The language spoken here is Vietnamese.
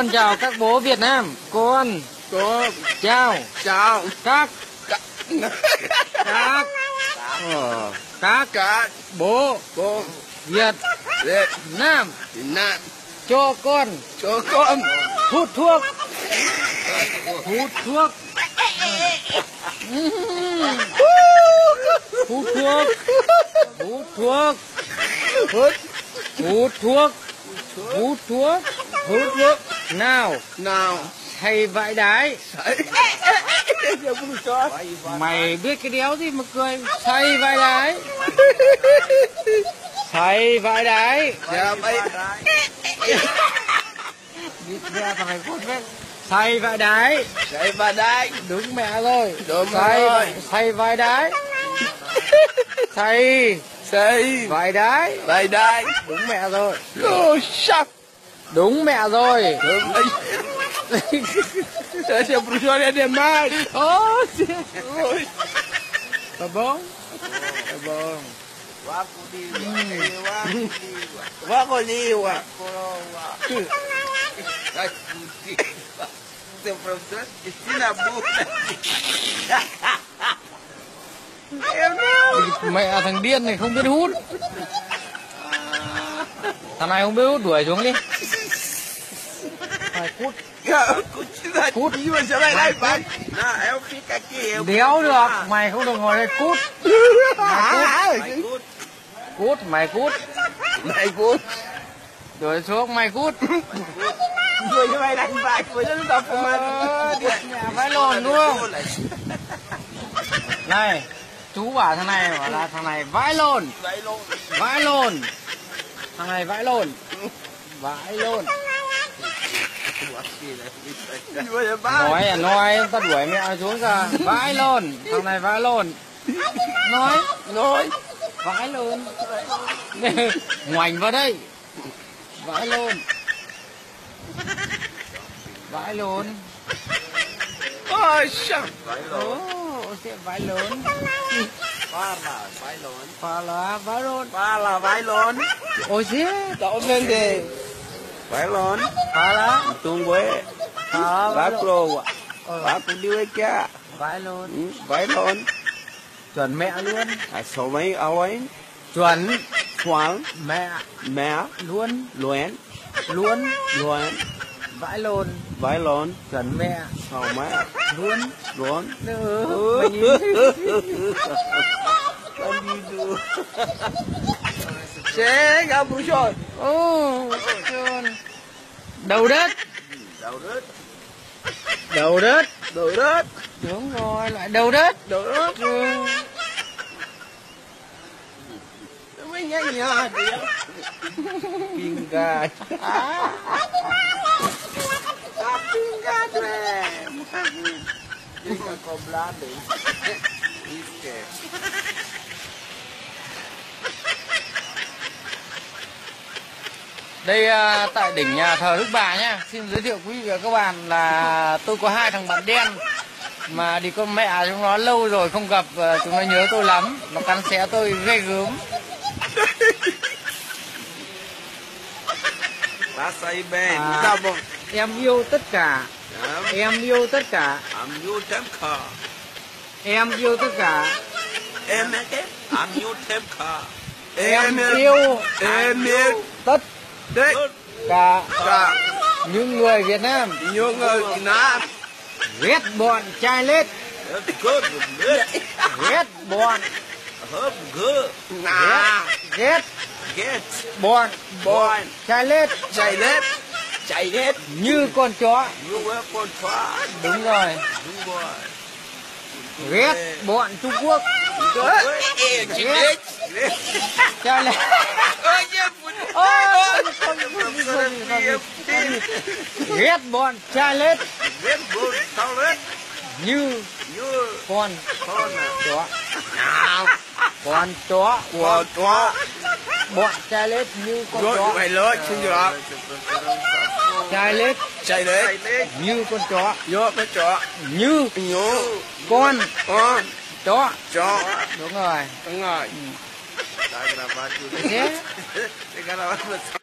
Con chào các bố Việt Nam. Con. Cô chào. Chào. Các. Các. Ờ, các. Cả bố. Cô Việt Việt Nam. Nam. Cho con. Cho con. Hút thuốc. Hút thuốc. Hút thuốc. Hút thuốc. hút. Hút thuốc. Hút thuốc. Hút thuốc. Nào, nào. Thầy vãi đái. Mày biết cái đéo gì mà cười? Thầy vãi đái. Thầy vãi đái. Giờ mày. Biết ra thằng này cốt biết Thầy vãi đái. Chạy vào đây Đúng mẹ rồi. Đúng thầy, rồi. Thầy vãi đái. Thầy. Xây vãi đái. Vào đây Đúng mẹ rồi. Ô sao Đúng mẹ rồi. Siap berusaha dia mas. Ô Oi. Bà bông. Bà bông. Waku di Waku di Waku Seu professor ensina burra. Eu não. Mẹ thằng điên này không biết hút. Thằng này không biết hút đuổi xuống đi cút Continua Cút. embaixo. Não, eu fico aqui. Eu Đéo được Mày không được ngồi đây cút Mày cút Cút mày cút Mày cút. Đuổi xuống mày cút Người như mày đánh bại, người nó gặp của Ờ, mình. Mẹ vãi lồn đúng không Này Chú bảo thằng này bảo là thằng này vãi lồn Vậy luôn. Vãi lồn Thằng này vãi lồn Vãi lồn. Nói à nói ta đuổi mẹ xuống ra Vãi lồn Thằng này vãi lồn Nói Nói. Vãi lồn Ngoảnh vào đây. Vãi lồn Vãi lồn Ôi, sao? Ồ, sẽ vãi lồn Ba là phải lộn. Phà là vãi lồn Ba là vai lộn. Ôi xế Cậu lên đi. Vai lộn. Phà là Tung quế. Phà là Ba vãi lồn pro. Ờ, Ba pro đi với. Vãi lồn Ừ, Vai lộn. Chuẩn mẹ luôn À, số mấy áo ấy. Chuẩn Khoáng. mẹ Mẹ. luôn Luyện. Luôn Luyện. Vãi lồn Vai lộn. Chuẩn mẹ Số mấy. Luôn Lộn. Ừ, mày nhìn Con đi đùa. Rồi. Ồ, trơn. Đầu đất Đầu rớt Đầu đất Đổ đất. Đúng rồi, lại đầu đất Đổ đất. ừ. Mới nhá nhá đi. Pinga. à, Pinga tre. Fica cobrado Đây à, tại đỉnh nhà thờ Đức Bà nhá. Xin giới thiệu quý vị và các bạn là tôi có hai thằng bạn đen Mà đi con mẹ chúng nó lâu rồi không gặp và Chúng nó nhớ tôi lắm Nó cắn xé tôi ghê gớm. À. Bom. Em yêu tất cả. Em yêu tất cả. Em yêu tất cả. Em you tem car Em yêu Em yêu tất tất cả cả. những người Việt Nam. Những người Việt Nam. ghét bọn trai lết. Ghét bọn. Ghét. Get bọn. Bọn. Trai lết. Chạy hết, chạy hết. như con chó. You work on try đúng rồi. Đúng rồi. Ghét bọn Trung Quốc. Ghét. Trai lết Ôi, nhá, phụ nữ. Ôi, không, ghét bọn trai lết Get good Sao rớt như You con Con à chó Nào, con chó của chó. bọn trai lết như con Rồi, chó mày lớn, xin được. trai lết Chạy đấy. lên như con chó Vô cái chó. như Nhớ. con Con. chó Chó. đúng rồi Đúng rồi. Gravado thế